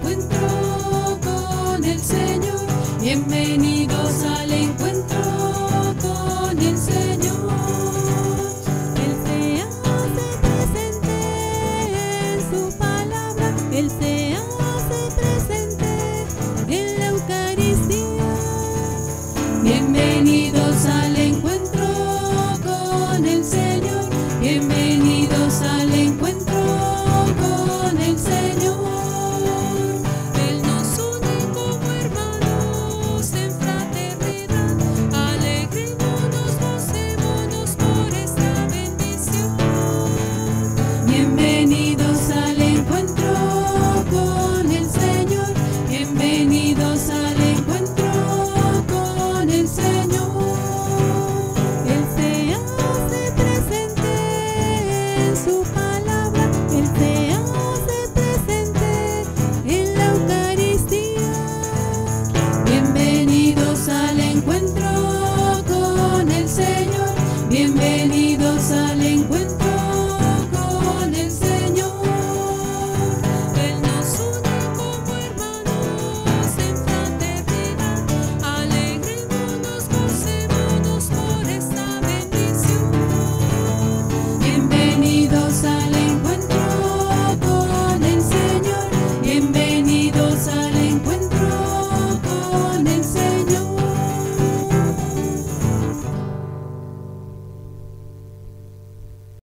encuentro con el Señor. Bienvenidos al encuentro con el Señor. Él se hace presente en su palabra. Él se hace presente en la Eucaristía. Bienvenidos al encuentro.